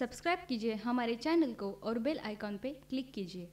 Subscribe कीजिए हमारे channel को और बेल आइकॉन पे क्लिक कीजिए।